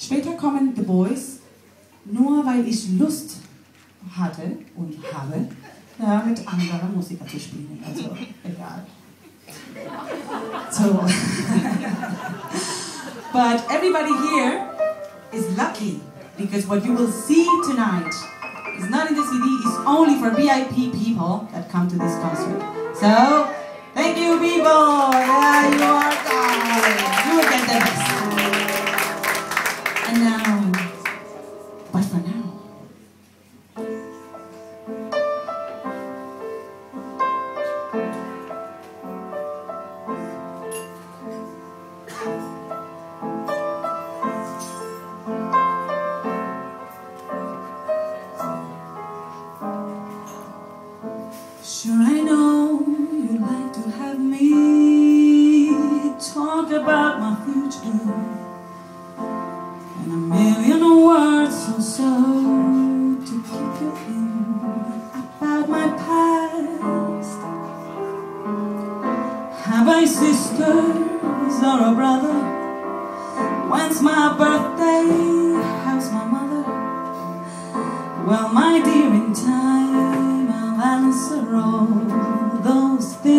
Später kommen The Boys, nur weil ich Lust hatte und habe, ja, mit anderen Musikern zu spielen. Also, egal. So, but everybody here is lucky because what you will see tonight is not in the CD, it's only for VIP people that come to this concert. So, thank you people! Yeah, you are guys! You get the Sure, I know you'd like to have me talk about my future and a million words or so to keep you in about my past. I sisters or a brother? When's my birthday? How's my mother? Well, my dear, in time I'll answer all those things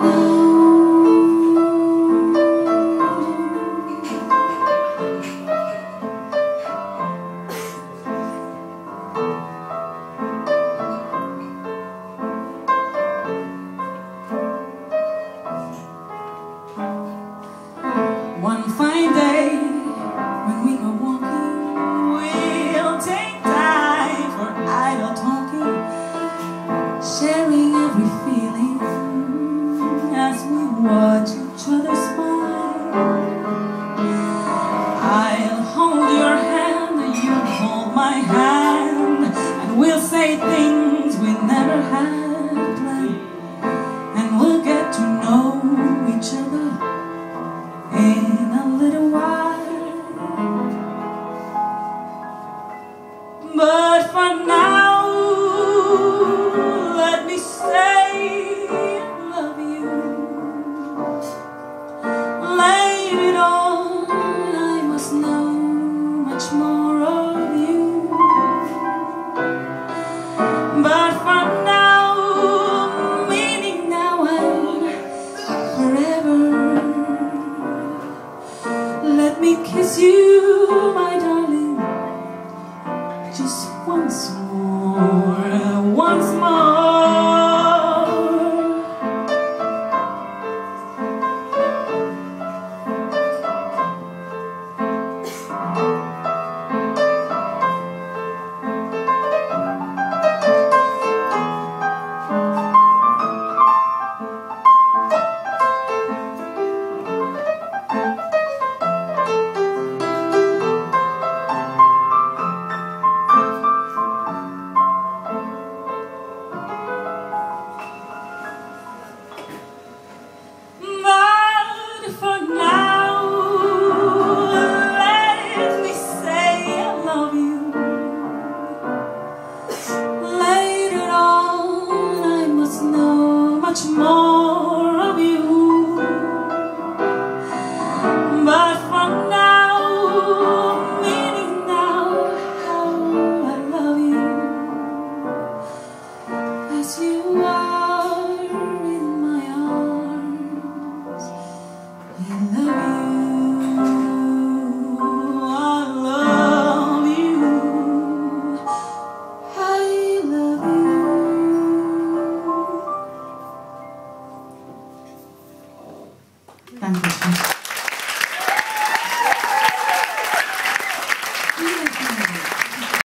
right I'll hold your hand, and you'll hold my hand, and we'll say things we never had planned, and we'll get to know each other in a little while. But for now, as you are in my arms. I love you. I love you. I love you.